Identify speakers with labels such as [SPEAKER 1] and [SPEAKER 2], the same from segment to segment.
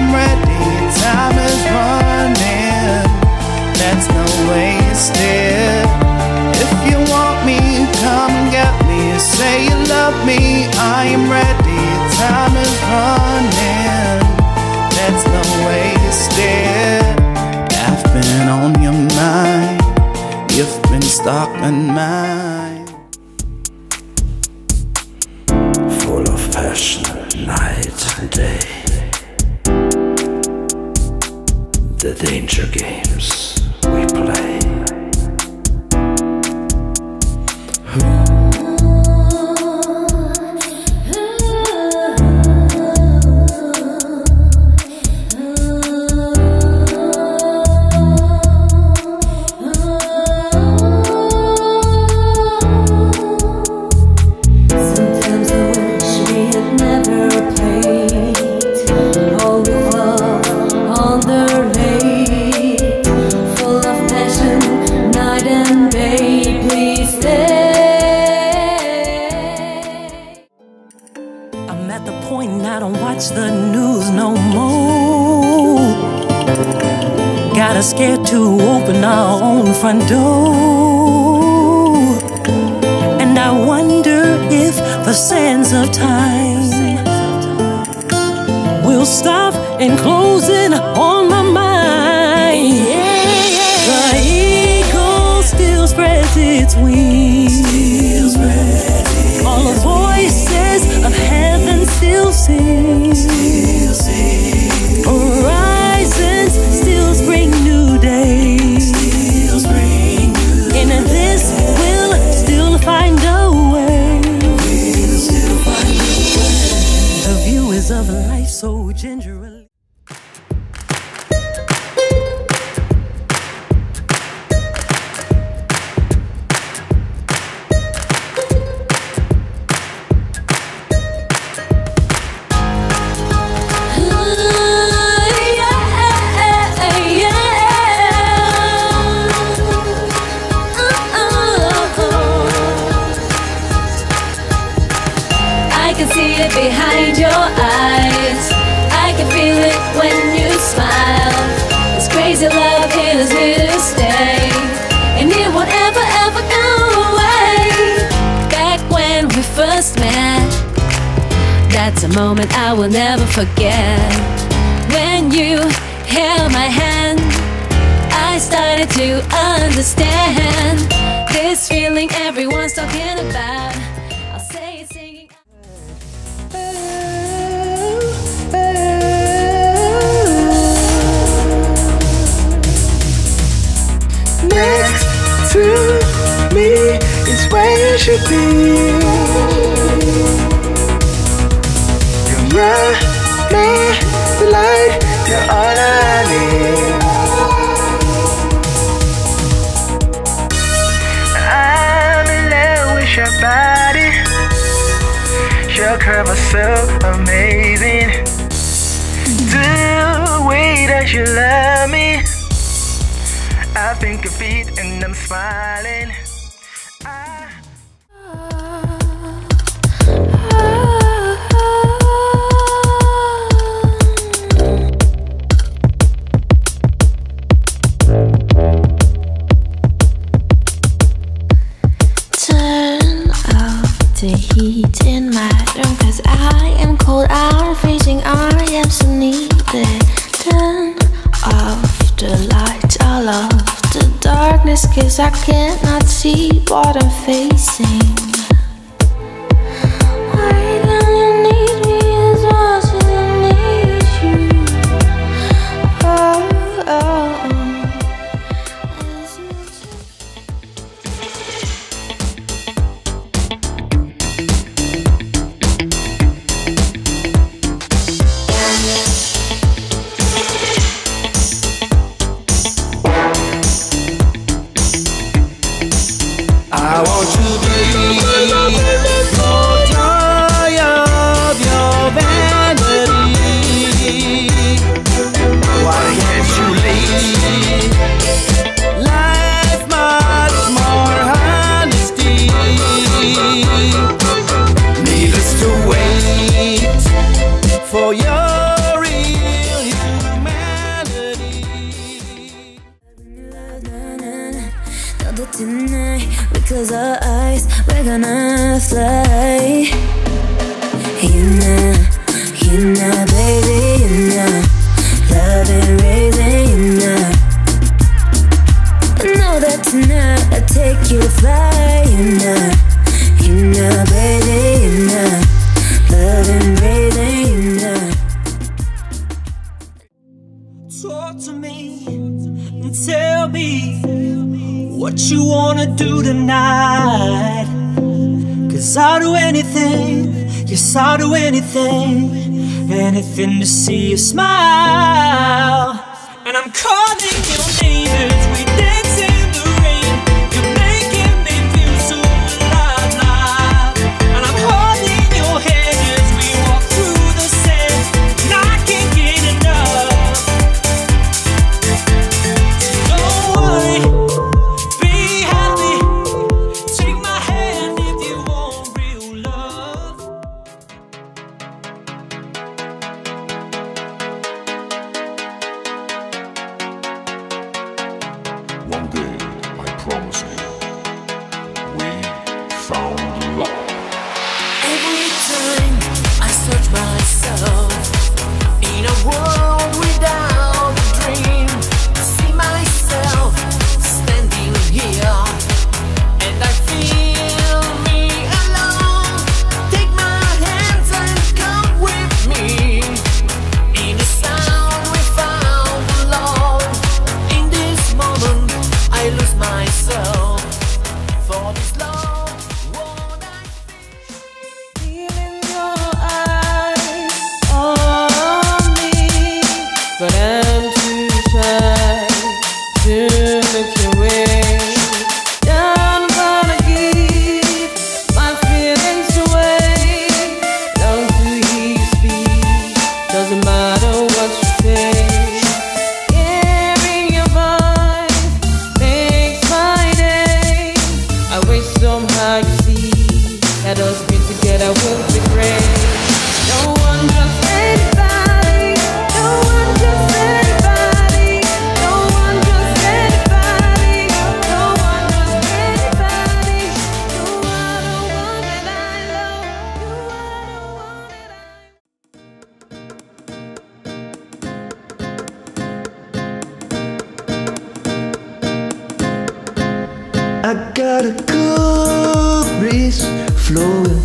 [SPEAKER 1] am ready, time is running.
[SPEAKER 2] That's no wasted. If you want me, come and get me. Say you love
[SPEAKER 3] me, I am ready, time is running. That's no wasted. I've been
[SPEAKER 2] on your mind, you've been stalking mine. Full of passion, night and day.
[SPEAKER 4] The danger games we play. I don't watch the news no more. Got us scared to open our own front door. And I wonder if the sands of time will stop and closing on my mind. The eagle still spreads its wings. So gingerly.
[SPEAKER 2] See it behind your eyes. I can feel it when you smile. This crazy love here is here to stay, and it won't ever, ever go away. Back when we first met, that's a moment I will never forget. When you held my hand, I started to understand this feeling everyone's talking about.
[SPEAKER 5] Is where you should be. You're my man, the light, you're all I need. I'm in love with your body. Your curve is so amazing. The way that you love me. I think of it and I'm smiling.
[SPEAKER 6] Darkness Cause I cannot see what I'm facing
[SPEAKER 7] I'll do anything, anything to see you smile. And I'm calling your neighbors, I
[SPEAKER 8] got a cool breeze flowing.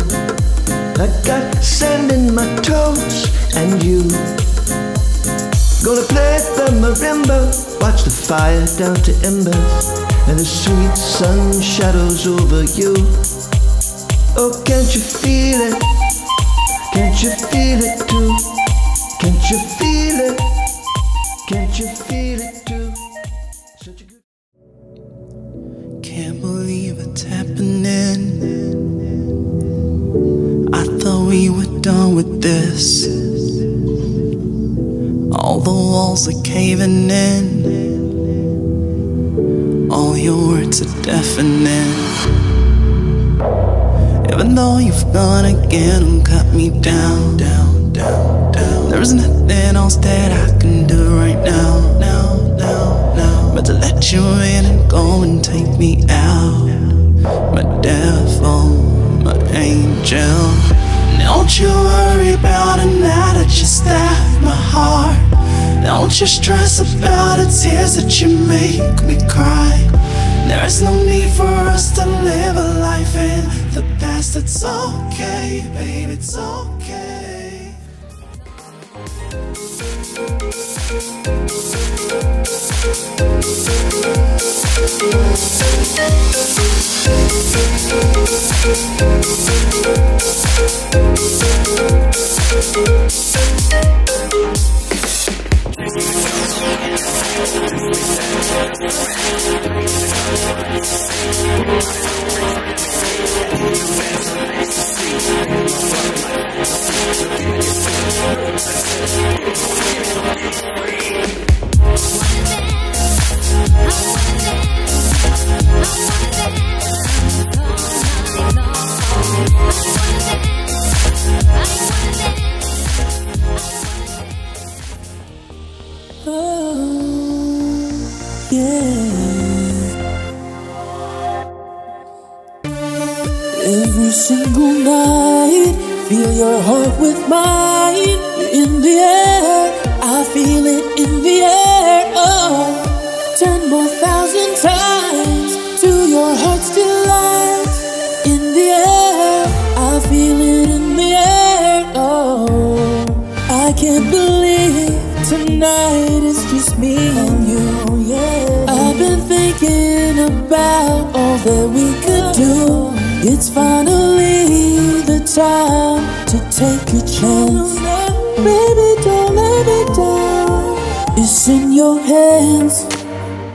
[SPEAKER 8] I got sand in my toes, and you. Gonna play the marimba, watch the fire down to embers, and the sweet sun shadows over you. Oh, can't you feel it? Can't you feel it too? Can't you feel
[SPEAKER 7] caving in. All your words are deafening. Even though you've gone again and cut me down, down, down, down. There's nothing else that I can do right now, now, now, now. But to let you in and go and take me out, my devil, my angel. Don't you worry about it now that you stabbed my heart. Don't you stress about the tears that you make me cry. There's no need for us to live a life in the past. It's okay, babe, it's okay. In the air. Oh, ten more thousand times to your heart's delight. In the air, I feel it in the air. Oh, I can't believe tonight is just
[SPEAKER 9] just me and you. Yeah, I've been thinking about all that we could do. It's finally the time to take a chance. Baby, don't let me down. It's in your hands.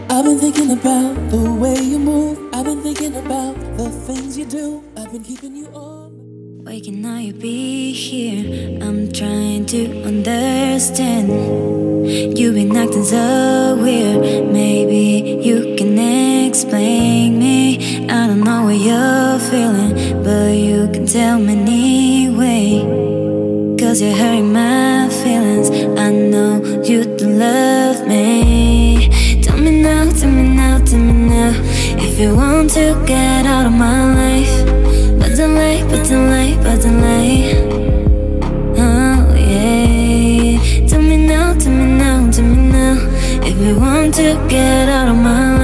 [SPEAKER 9] I've been thinking about the way you move. I've been thinking about the things you do. I've been keeping you on.
[SPEAKER 2] Waking now you be here. I'm trying to understand. You've been acting so weird. Maybe you can explain me. I don't know what you're feeling, but you can tell me anyway. Cause you're hurting you want to get out of my life. But don't lie, but don't lie, but don't lie. Oh yeah. Tell me now, tell me now, tell me now. If you want to get out of my life.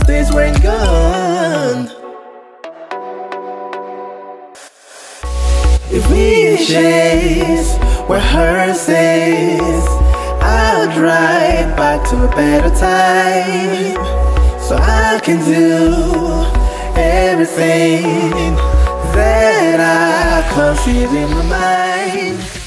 [SPEAKER 5] Those days weren't gone. If wishes were hearses, I'll ride back to a better time. So I can do everything that I conceive in my mind.